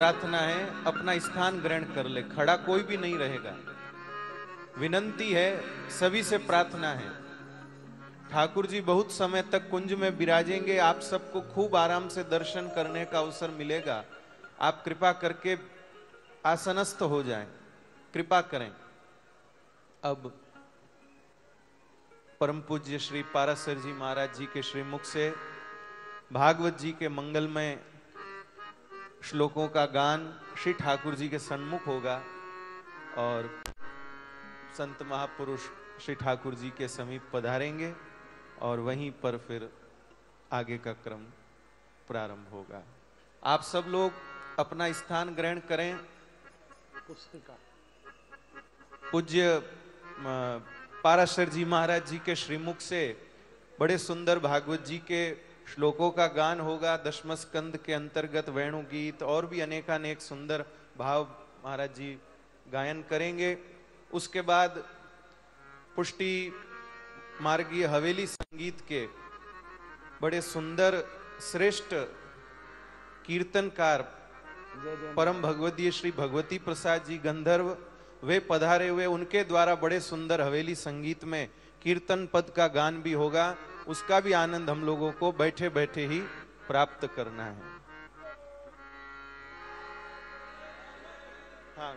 प्रार्थना है, अपना स्थान ग्रहण कर ले। खड़ा कोई भी नहीं रहेगा। विनंती है, सभी से प्रार्थना है। ठाकुर जी, बहुत समय तक कुंज में विराजेंगे। आप सबको खूब आराम से दर्शन करने का अवसर मिलेगा। आप कृपा करके आसनस्थ हो जाएँ। कृपा करें। अब परम पूज्य श्री पारासर जी महाराज जी के श्रीमुख से, भागवत जी के मंगलमय श्लोकों का गान श्री ठाकुर जी के सन्मुख होगा और संत महापुरुष श्री ठाकुर जी के समीप पधारेंगे और वहीं पर फिर आगे का क्रम प्रारंभ होगा। आप सब लोग अपना स्थान ग्रहण करें। पूज्य पाराशर जी महाराज जी के श्रीमुख से बड़े सुंदर भागवत जी के श्लोकों का गान होगा दशम स्कंद के अंतर्गत वेणु गीत और भी अनेकानेक सुंदर भाव महाराज जी गायन करेंगे। उसके बाद पुष्टि मार्गीय हवेली संगीत के बड़े सुंदर, श्रेष्ठ कीर्तनकार परम भगवतीय श्री भगवती प्रसाद जी गंधर्व, वे पधारे हुए, उनके द्वारा बड़े सुंदर हवेली संगीत में कीर्तन पद का गान भी होगा। उसका भी आनंद हम लोगों को बैठे बैठे ही प्राप्त करना है। हाँ।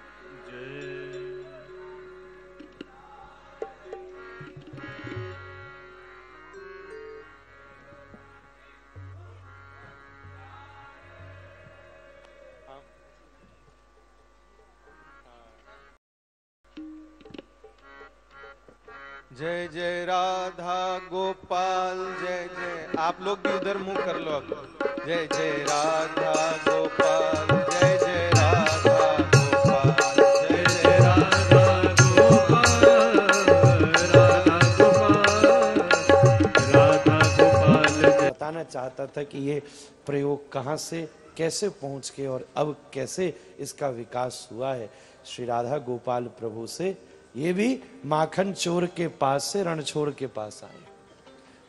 बताना चाहता था कि ये प्रयोग कहाँ से, कैसे पहुँच के और अब कैसे इसका विकास हुआ है? श्री राधा गोपाल प्रभु से ये भी माखन चोर के पास से रणछोर के पास आए।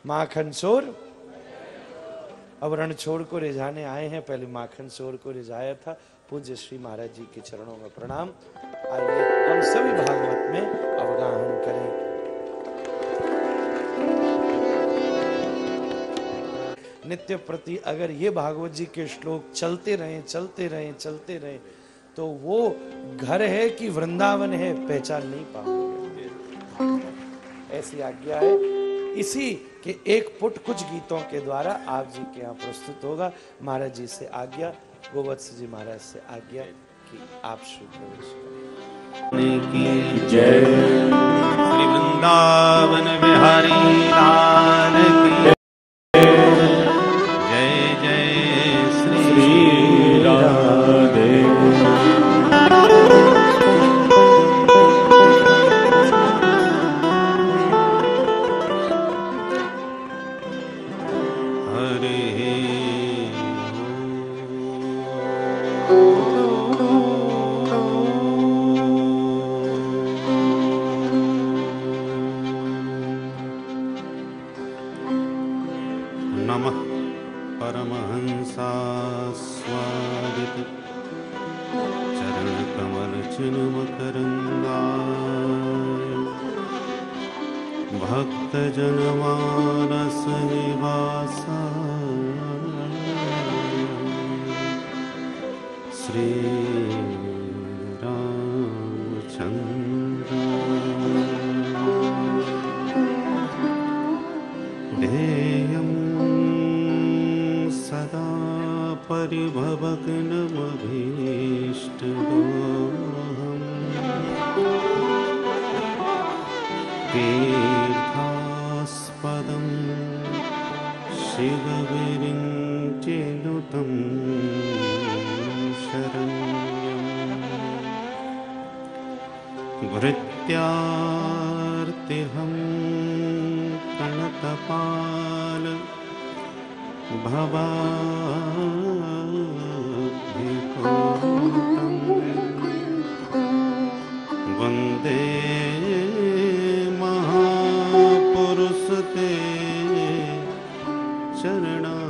माखन चोर अब रणछोड़ को रिझाने आए हैं। पहले माखन चोर को रिझाया था। पूज्य श्री महाराज जी के चरणों में प्रणाम। आइए हम सभी भागवत में अवगाहन करें। नित्य प्रति अगर ये भागवत जी के श्लोक चलते रहे चलते रहे चलते रहे तो वो घर है कि वृंदावन है, पहचान नहीं पाओगे ऐसी आज्ञा है। इसी के एक पुट कुछ गीतों के द्वारा आप जी के यहाँ प्रस्तुत होगा। महाराज जी से आज्ञा गोवत्स जी महाराज से आज्ञा कि आप श्री प्रवेश जय। श्री वृंदावन बिहारी। हरे शिवगिरिञ्चिनुतं शरण्यम्। भृत्यार्तिहं कणतपाल भवान्दे महापुरुषते चरणारविन्दम्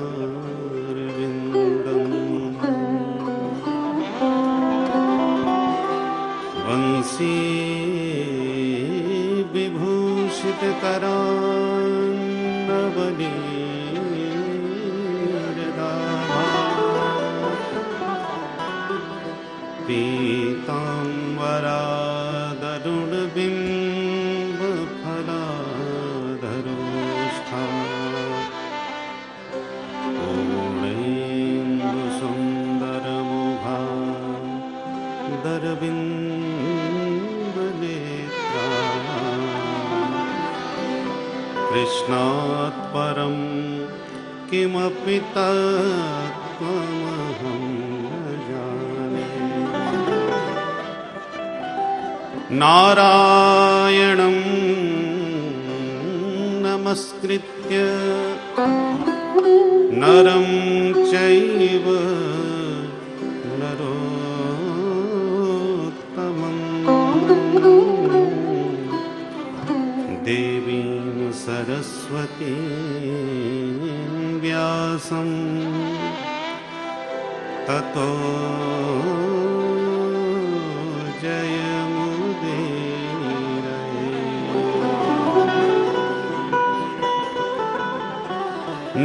नमस्कृत्य नरं चैव नरोत्तमम्। देवीं सरस्वती व्यासं ततो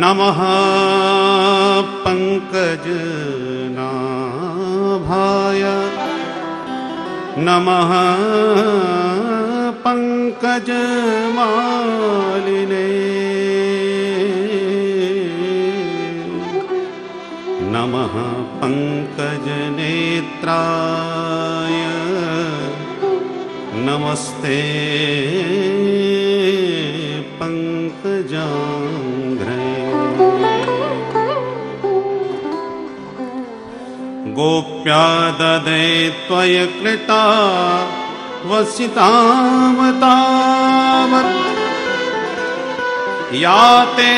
नमः पङ्कजनाभाय नमः पङ्कजमालिने नमः पङ्कजनेत्राय नमस्ते पङ्कजाङ्घ्रे गोप्या ददे त्वयकृता वसितामतावत्। या ते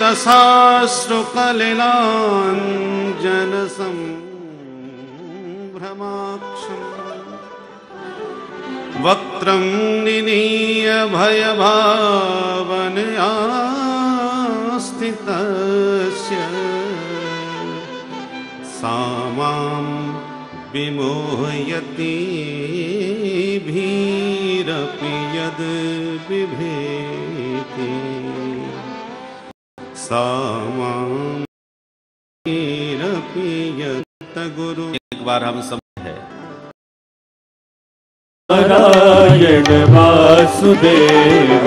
दशाश्रुकलिलाञ्जनसम्भ्रमाक्षम् वक्त्रं निनीय भयभावनया स्थितस्य सा माँ विमोहयति भीरपि यद् बिभेति सा माँ भीरपि यत् गुरु। एक बार हम सब है। नारायण वासुदेव।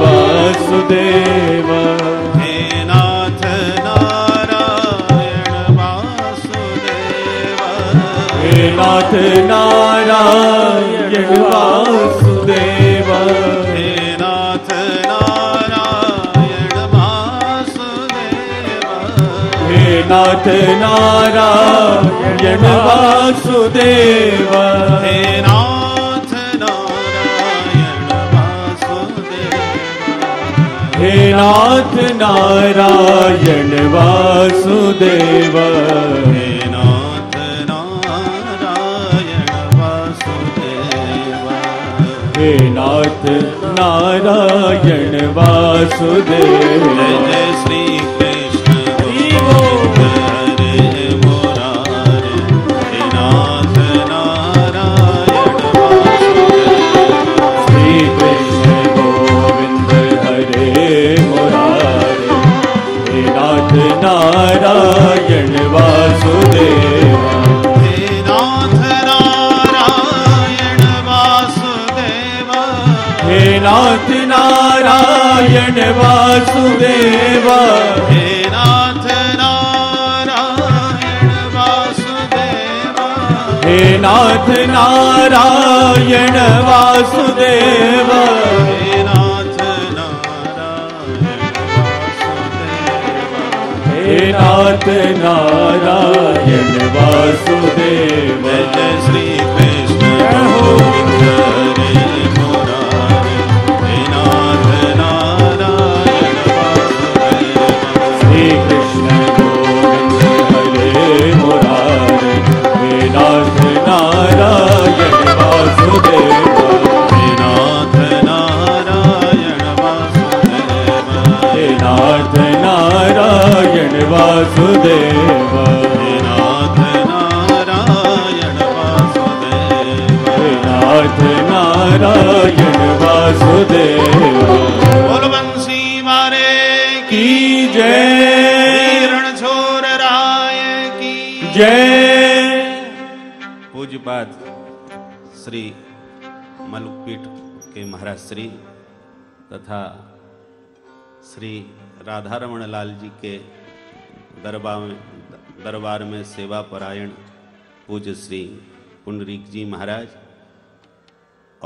वासुदेव। हे नाथ नारायण वासुदेव। हे नाथ नारायण वासुदेव। हे नाथ नारायण वासुदेव। हे नाथ नारायण वासुदेव। हे नाथ हे नाथ नारायण वासुदेव। हे नाथ नारायण वासुदेव। हे नाथ नारायण वासुदेव। जय जय श्री नारायण वासुदेव। हे नाथ नारायण वासुदेव। हे नाथ नारायण वासुदेव। हे नाथ नारायण वासुदेव। हे नाथ नारायण वासुदेव। पूज्यपाद श्री मलुकपीठ के महाराज श्री तथा श्री राधारमण लाल जी के दरबार में दरबार में सेवा परायण पूज्य श्री पुंडरीक जी महाराज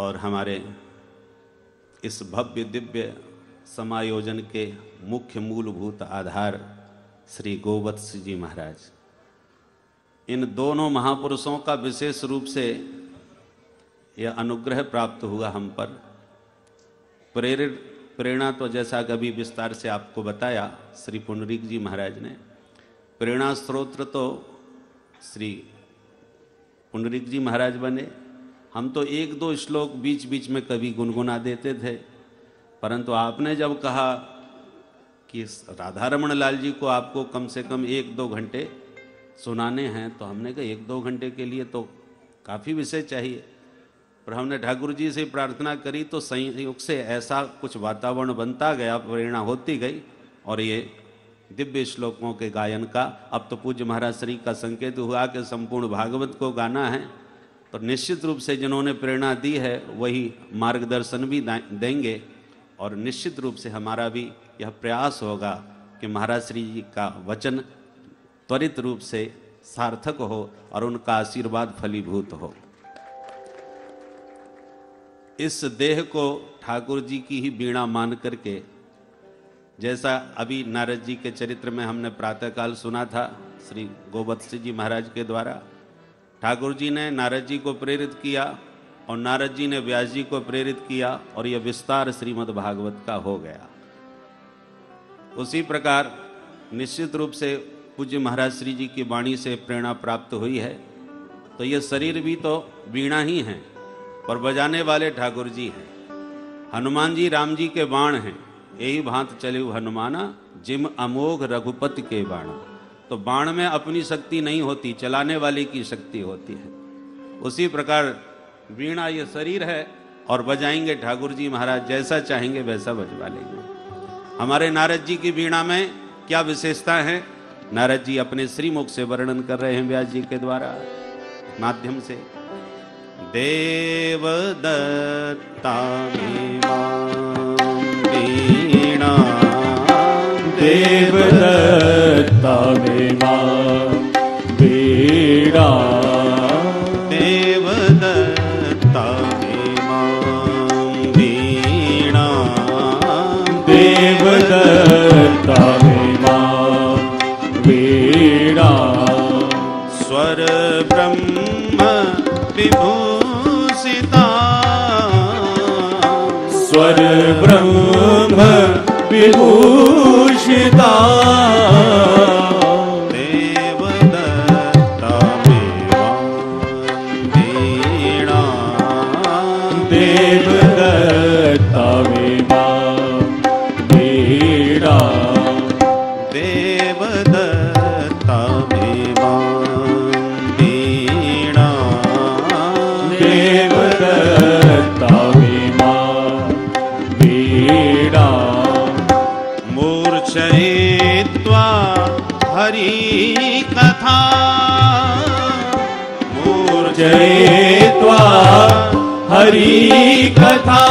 और हमारे इस भव्य दिव्य समायोजन के मुख्य मूलभूत आधार श्री गोवत्स जी महाराज। इन दोनों महापुरुषों का विशेष रूप से यह अनुग्रह प्राप्त हुआ हम पर। प्रेरित प्रेरणा तो जैसा कभी विस्तार से आपको बताया, श्री पुंडरीक जी महाराज ने। प्रेरणा स्त्रोत्र तो श्री पुंडरीक जी महाराज बने हम तो एक दो श्लोक बीच बीच में कभी गुनगुना देते थे। परंतु आपने जब कहा कि राधा राधारमण लाल जी को आपको कम से कम एक दो घंटे सुनाने हैं तो हमने कहा एक दो घंटे के लिए तो काफ़ी विषय चाहिए। पर हमने ठाकुर जी से प्रार्थना करी तो संयोग से ऐसा कुछ वातावरण बनता गया, प्रेरणा होती गई और ये दिव्य श्लोकों के गायन का अब तो पूज्य महाराज श्री का संकेत हुआ कि संपूर्ण भागवत को गाना है। तो निश्चित रूप से जिन्होंने प्रेरणा दी है, वही मार्गदर्शन भी देंगे और निश्चित रूप से हमारा भी यह प्रयास होगा कि महाराज श्री जी का वचन त्वरित रूप से सार्थक हो और उनका आशीर्वाद फलीभूत हो। इस देह को ठाकुर जी की ही बीणा मान करके, जैसा अभी नारद जी के चरित्र में हमने प्रातःकाल सुना था, श्री गोवत्स जी महाराज के द्वारा ठाकुर जी ने नारद जी को प्रेरित किया और नारद जी ने व्यास जी को प्रेरित किया और यह विस्तार श्रीमद् भागवत का हो गया। उसी प्रकार निश्चित रूप से पूज्य महाराज श्री जी की वाणी से प्रेरणा प्राप्त हुई है। तो ये शरीर भी तो वीणा ही है और बजाने वाले ठाकुर जी हैं। हनुमान जी, राम जी के बाण हैं। यही भांत चले हनुमाना, जिम अमोघ रघुपति के बाण। तो बाण में अपनी शक्ति नहीं होती, चलाने वाले की शक्ति होती है। उसी प्रकार वीणा ये शरीर है और बजाएँगे ठाकुर जी महाराज, जैसा चाहेंगे वैसा बजवा लेंगे। हमारे नारद जी की वीणा में क्या विशेषता है? नारद जी अपने श्रीमुख से वर्णन कर रहे हैं व्यास जी के द्वारा माध्यम से। देव दत्ता वीणा, देव विभूषिता देव मूर्छयित्वा हरि कथा। जयत्वा हरि कथा।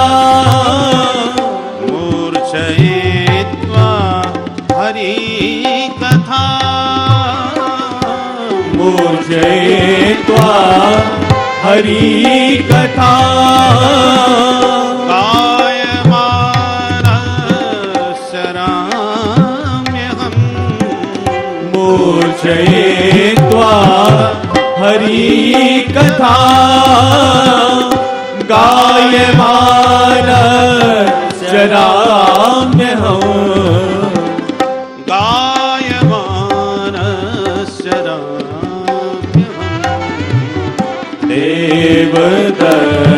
मूर्छयित्वा हरि कथा। जयत्वा मूर्छयित्वा हरि कथा गायमान चराम्यहम् गायमानश्चराम्यहम् देवदत्त